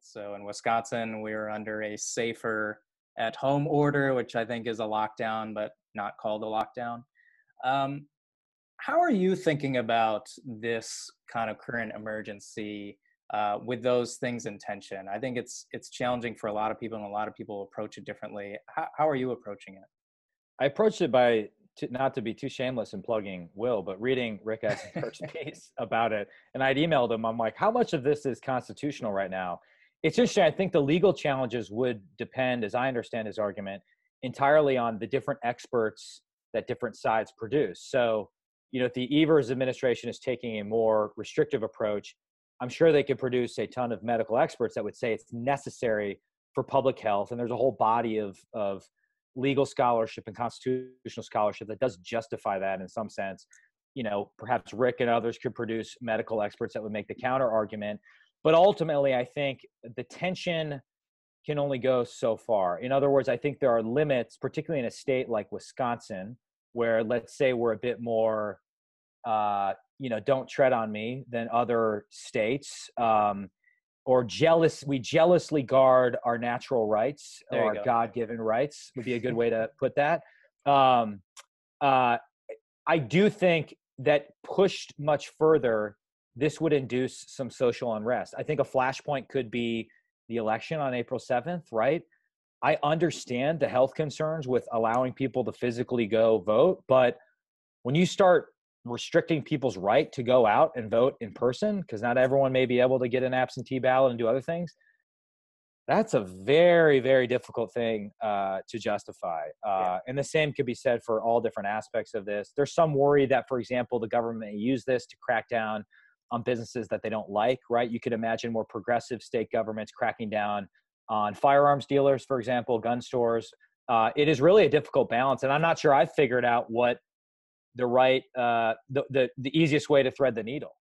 So in Wisconsin, we're under a safer at home order, which I think is a lockdown, but not called a lockdown. Um, how are you thinking about this kind of current emergency uh, with those things in tension? I think it's it's challenging for a lot of people, and a lot of people approach it differently. How, how are you approaching it? I approached it by to, not to be too shameless in plugging Will, but reading Rick Esenberg's piece about it, and I'd emailed him. I'm like, how much of this is constitutional right now? It's interesting. I think the legal challenges would depend, as I understand his argument, entirely on the different experts that different sides produce. So, you know, if the Evers administration is taking a more restrictive approach, I'm sure they could produce a ton of medical experts that would say it's necessary for public health, and there's a whole body of of legal scholarship and constitutional scholarship that does justify that in some sense. You know, perhaps Rick and others could produce medical experts that would make the counter argument. But ultimately, I think the tension can only go so far. In other words, I think there are limits, particularly in a state like Wisconsin, where let's say we're a bit more, uh, you know, don't tread on me than other states. Um, or jealous we jealously guard our natural rights There or go. god-given rights would be a good way to put that um, uh, i do think that pushed much further this would induce some social unrest. I think a flashpoint could be the election on april 7th right? I understand the health concerns with allowing people to physically go vote but when you start restricting people's right to go out and vote in person because not everyone may be able to get an absentee ballot and do other things that's a very very difficult thing uh, to justify uh, Yeah. and the same could be said for all different aspects of this. There's some worry that for example the government may use this to crack down on businesses that they don't like right? You could imagine more progressive state governments cracking down on firearms dealers for example gun stores. Uh, it is really a difficult balance and i'm not sure i've figured out what the right uh, the, the the easiest way to thread the needle